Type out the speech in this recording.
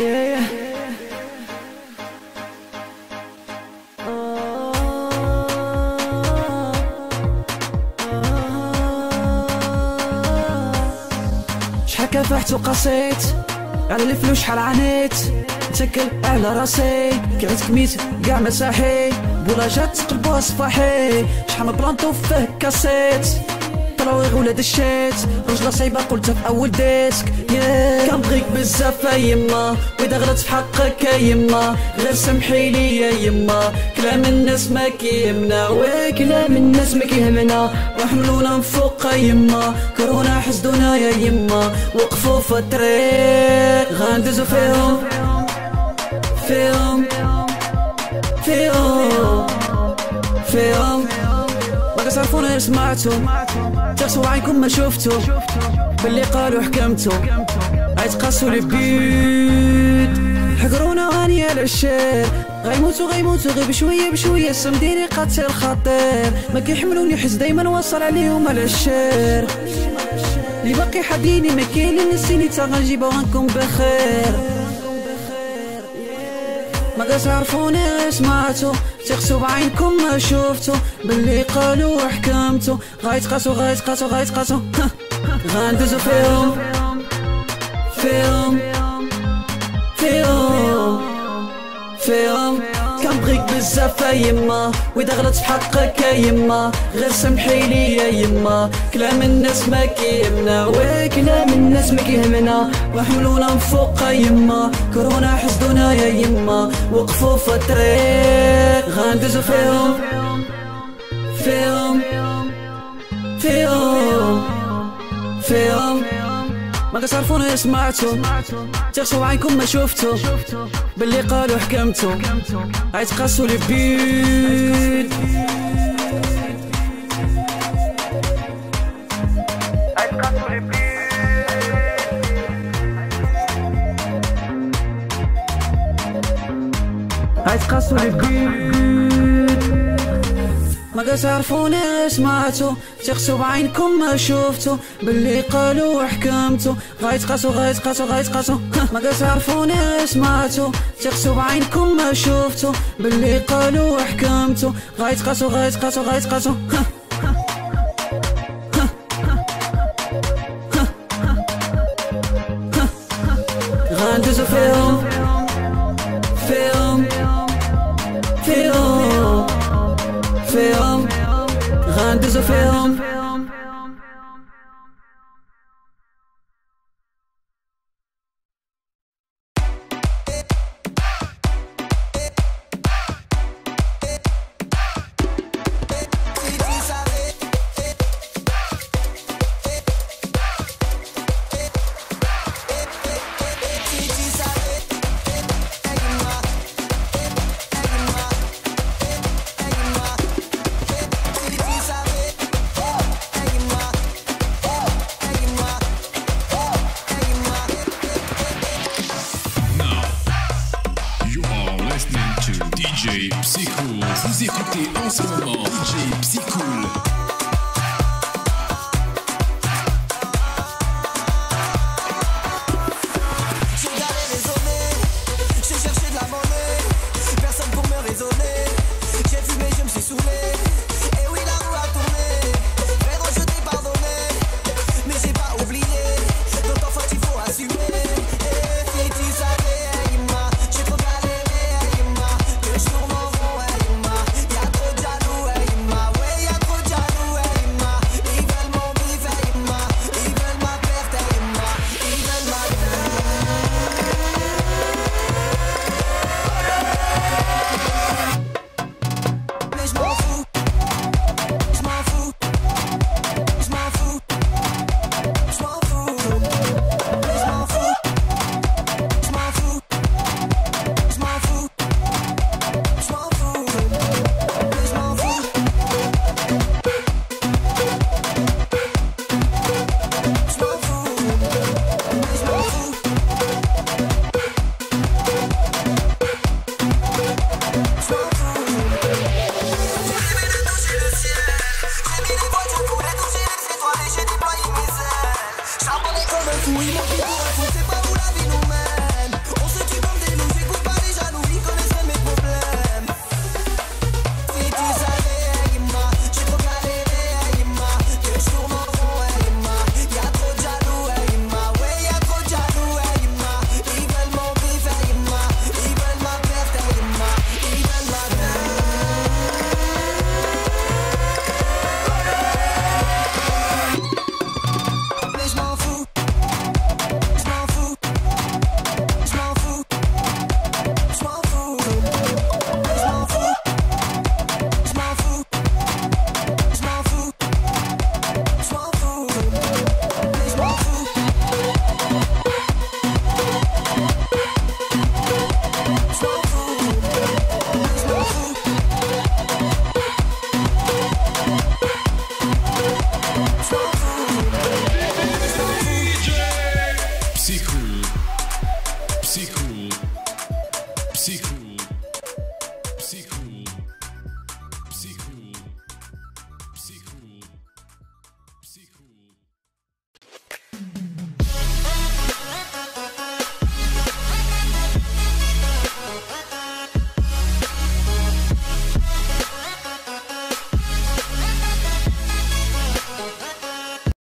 شحال كافحت وقصيت؟ على الفلوس شحال عانيت؟ تكل على راسي. كعت كميت كاع مساحي. بولا جات تقلبوها صفاحي. شحال من بلانطو فيه كاسيت. طراويغ ولاد الشيت. رجلة صعيبة قلتها في أول ديسك. Yeah. كنبغيك بزاف يا يما. وإذا غلطت في حقك يا يما. غير سمحي لي يا يما. كلام الناس ما كيهمنا. oui كلام الناس ما كيهمنا. وحملونا من فوق يا يما. كورونا حسدونا يا يما. وقفوا في الطريق. غندوزو فيهم. فيهم. فيهم. فيهم. ما كتعرفونا سمعتو تغسوا عينكم ما شفتو. باللي قالوا حكمتو. عيتقاسوا لي بيد حقرونا غانية على الشير. غيموتوا غير بشوية. بشوية السمديني قاتل خطير. ما كيحملوني حس دايما وصل عليهم على الشير. اللي باقي حديني ما كاين اللي نسيني تا غنجيبو غنكون بخير. ما تعرفوني غير سمعتو تغسو بعينكم ما شفتو باللي قالوا وحكمتو غايتقاسو غايتقاسو غايتقاسو غندوزو فيهم فيهم فيهم فيهم. كنبغيك بزاف يما وإذا غلطت في حقك يما. غير سمحي لي يا يما كلام الناس ما كيهمنا. وي كلام الناس ما كيهمنا. وحملونا من فوق يما. كورونا حسدونا يا يما. وقفوا في الطريق. غندوزو فيهم. فيهم. فيهم. ما كتعرفونا سمعتو تغسوا عينكم ما شفتو باللي قالوا حكمتو عيتقاسوا لي بيد عيتقاسوا لي بيد غير سمعتو تغسو بعينكم ما شفتو باللي قالوا وحكمتو غايتقاسو غايتقاسو غايتقاسو ما كتعرفوني غير سمعتو تغسو بعينكم ما شفتو باللي قالوا وحكمتو غايتقاسو غايتقاسو غايتقاسو غندوزو فيهم فيهم فيهم فيهم غندوزو فيهم Now, DJ Psycool. Vous écoutez en ce moment DJ Psycool. Secret.